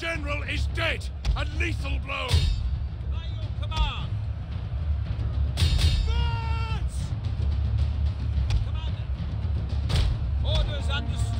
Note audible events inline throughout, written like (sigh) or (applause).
general is dead! A lethal blow! By your command! Advance! Commander! Orders understood.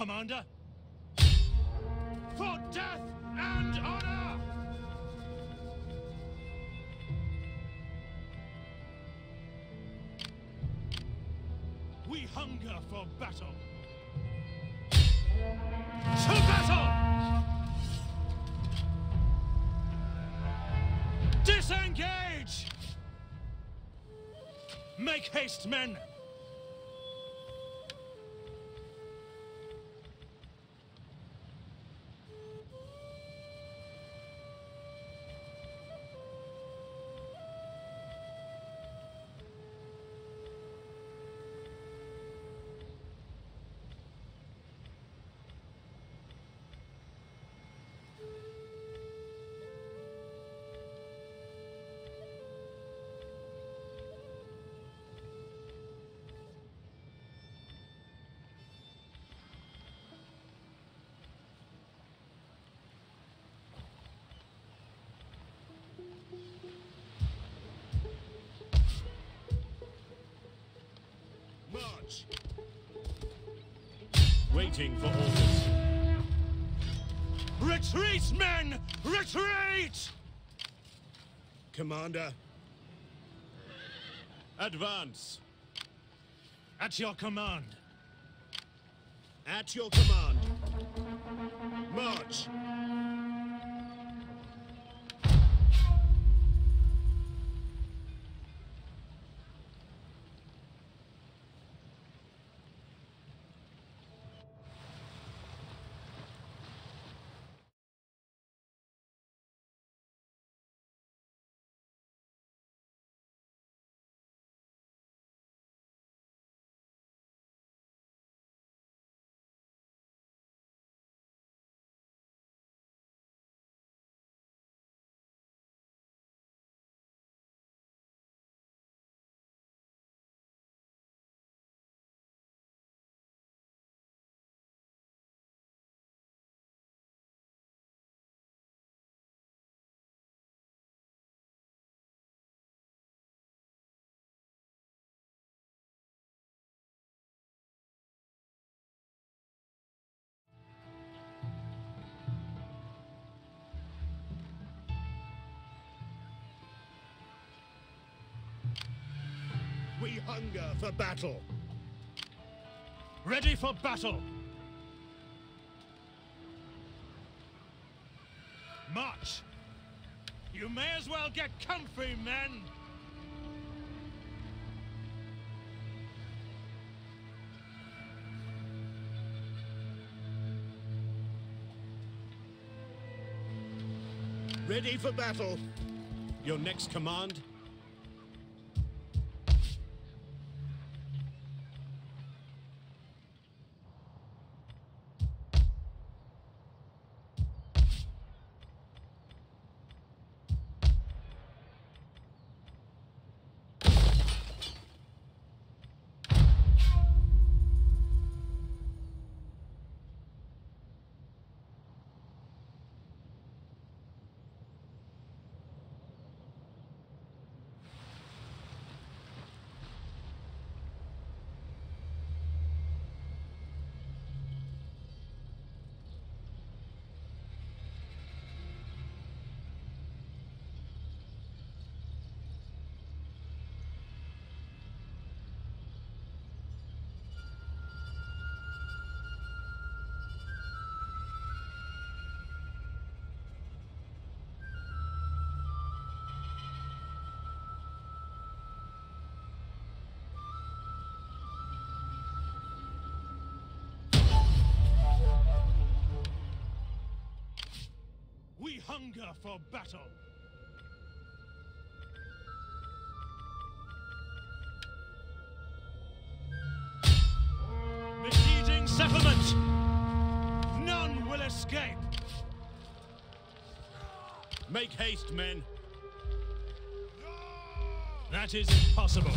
Commander? For death and honor! We hunger for battle! To battle! Disengage! Make haste, men! Waiting for orders. Retreat, men! Retreat! Commander. Advance. At your command. At your command. March. We hunger for battle. Ready for battle! March! You may as well get comfy, men! Ready for battle. Your next command? Hunger for battle! Besieging settlement! None will escape! Make haste, men. That is impossible.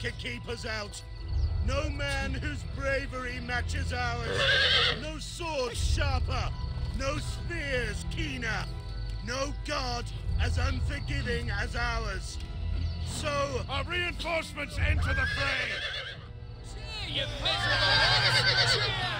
Could keep us out. No man whose bravery matches ours. No sword sharper. No spears keener. No god as unforgiving as ours. So, Our reinforcements enter the fray! You miserable Seniors, (laughs)